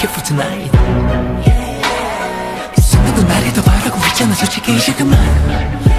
얼마든 해 You care for tonight 이 순간도 나를 더 바라고 있잖아 솔직히 이제 그만 포기해 넌내